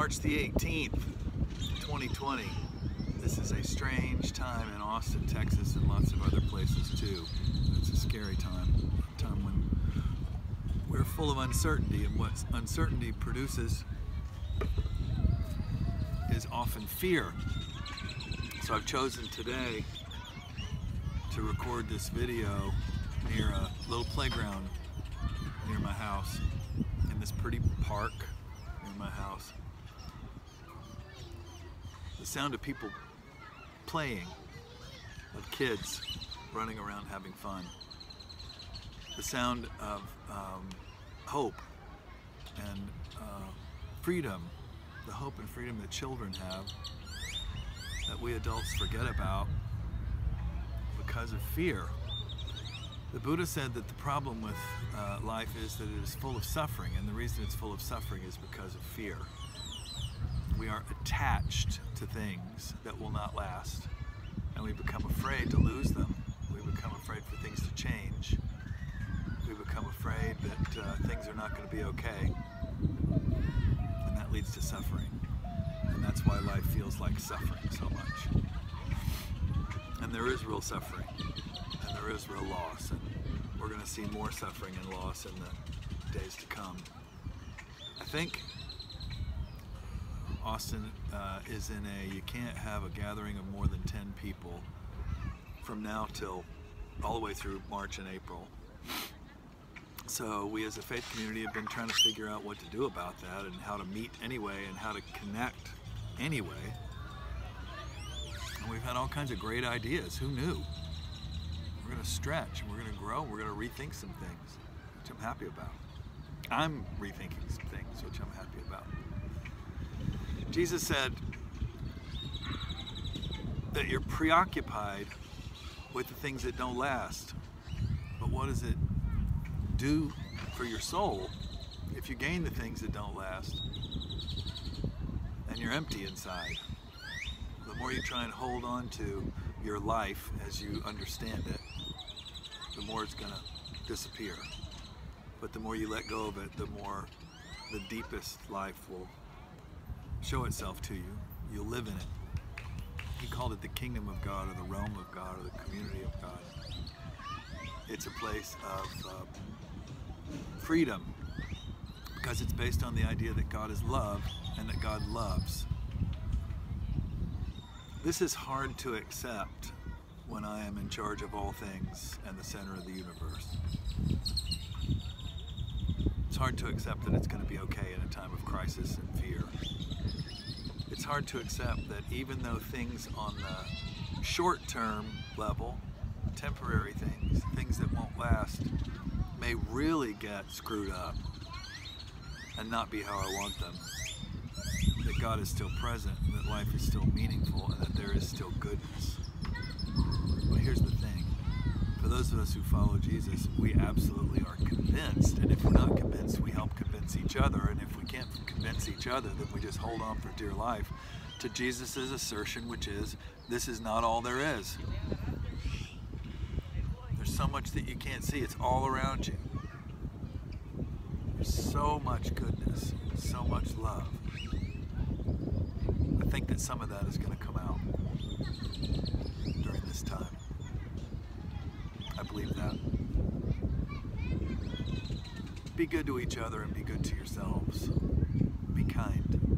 March the 18th, 2020. This is a strange time in Austin, Texas, and lots of other places too. It's a scary time, a time when we're full of uncertainty, and what uncertainty produces is often fear. So I've chosen today to record this video near a little playground near my house in this pretty park near my house. The sound of people playing, of kids running around having fun. The sound of um, hope and uh, freedom, the hope and freedom that children have that we adults forget about because of fear. The Buddha said that the problem with uh, life is that it is full of suffering, and the reason it's full of suffering is because of fear. We are attached to things that will not last, and we become afraid to lose them. We become afraid for things to change. We become afraid that uh, things are not going to be okay, and that leads to suffering. And that's why life feels like suffering so much. And there is real suffering And there is real loss, and we're going to see more suffering and loss in the days to come. I think Austin uh, is in a, you can't have a gathering of more than 10 people from now till all the way through March and April. So we as a faith community have been trying to figure out what to do about that and how to meet anyway and how to connect anyway. And we've had all kinds of great ideas. Who knew? we're going to stretch and we're going to grow and we're going to rethink some things, which I'm happy about. I'm rethinking some things, which I'm happy about. Jesus said that you're preoccupied with the things that don't last. But what does it do for your soul if you gain the things that don't last and you're empty inside? The more you try and hold on to your life as you understand it, the more it's going to disappear. But the more you let go of it, the more the deepest life will show itself to you. You'll live in it. He called it the kingdom of God or the realm of God or the community of God. It's a place of uh, freedom because it's based on the idea that God is love and that God loves. This is hard to accept when I am in charge of all things and the center of the universe. It's hard to accept that it's going to be okay in a time of crisis and fear. It's hard to accept that even though things on the short term level, temporary things, things that won't last, may really get screwed up and not be how I want them, that God is still present, that life is still meaningful, and that there is still goodness. But here's the thing. For those of us who follow Jesus, we absolutely are convinced. And if we're not convinced, we help convince each other. And if we can't convince each other, then we just hold on for dear life to Jesus' assertion, which is, this is not all there is. There's so much that you can't see. It's all around you. There's so much goodness, so much love. I think that some of that is going to come believe that. Be good to each other and be good to yourselves. Be kind.